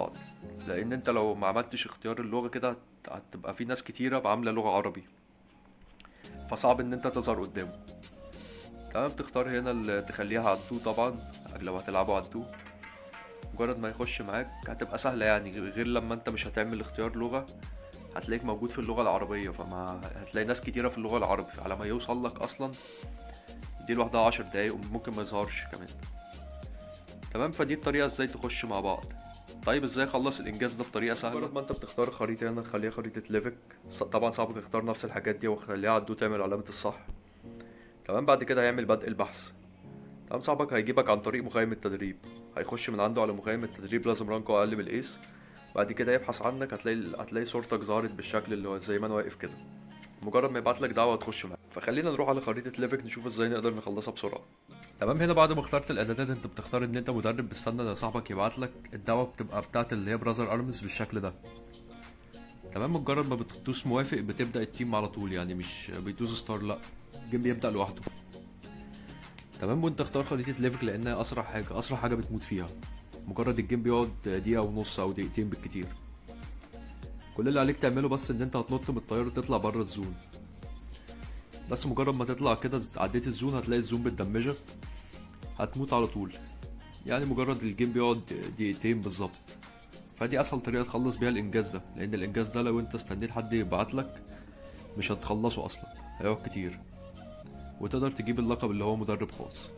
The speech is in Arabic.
بعض. لأن أنت لو ما عملتش اختيار اللغة كده هت- هتبقى في ناس كتيرة عاملة لغة عربي. فصعب إن أنت تظهر قدامه. تمام؟ تختار هنا اللي تخليها على الدو طبعا لو هتلعبوا على الدو. مجرد ما يخش معاك هتبقى سهلة يعني غير لما أنت مش هتعمل اختيار لغة هتلاقيك موجود في اللغة العربية. فما هتلاقي ناس كتيرة في اللغة العربية فعلى ما يوصل لك أصلا دي لوحدها عشر دقايق وممكن ما يظهرش كمان. تمام؟ فدي الطريقة إزاي تخش مع بعض. طيب إزاي اخلص الانجاز ده بطريقة سهلة؟ مجرد ما انت بتختار خريطة هنا تخليها خريطة ليفك. ص- طبعا صعب تختار نفس الحاجات دي وخليها الدو تعمل علامة الصح. تمام بعد كده هيعمل بدء البحث. تمام صاحبك هيجيبك عن طريق مخيم التدريب. هيخش من عنده على مخيم التدريب لازم رانكو أقل من ال Ace. بعد كده يبحث عنك هتلاقي هتلاقي صورتك ظهرت بالشكل اللي هو زي ما أنا واقف كده. مجرد ما يبعت لك دعوة تخش معاه. فخلينا نروح على خريطة ليفك نشوف إزاي نقدر نخلصها بسرعة. تمام هنا بعد ما اخترت الإعدادات أنت بتختار إن أنت مدرب. بتستنى ان صاحبك يبعت لك الدعوة بتبقى بتاعت اللي هي brother arms بالشكل ده. تمام مجرد ما بتدوس موافق بتبدأ ال game على طول يعني مش بيدوس start لأ ال game بيبدأ لوحده. تمام وأنت اختار خريطة ليفك لأنها أسرع حاجة أسرع حاجة بتموت فيها. مجرد ال game بيقعد دقيقة ونص أو دقيقتين بالكتير. كل اللي عليك تعمله بس إن أنت هتنط من الطيارة تطلع بره ال zone. بس مجرد ما تطلع كده عديت الزون هتلاقي الزون بتدمجك هتموت على طول. يعني مجرد الجيم بيقعد دقيقتين بالظبط. فدي أسهل طريقة تخلص بيها الإنجاز ده لأن الإنجاز ده لو أنت استنيت حد يبعتلك مش هتخلصه أصلا هيقعد كتير. وتقدر تجيب اللقب اللي هو مدرب خاص.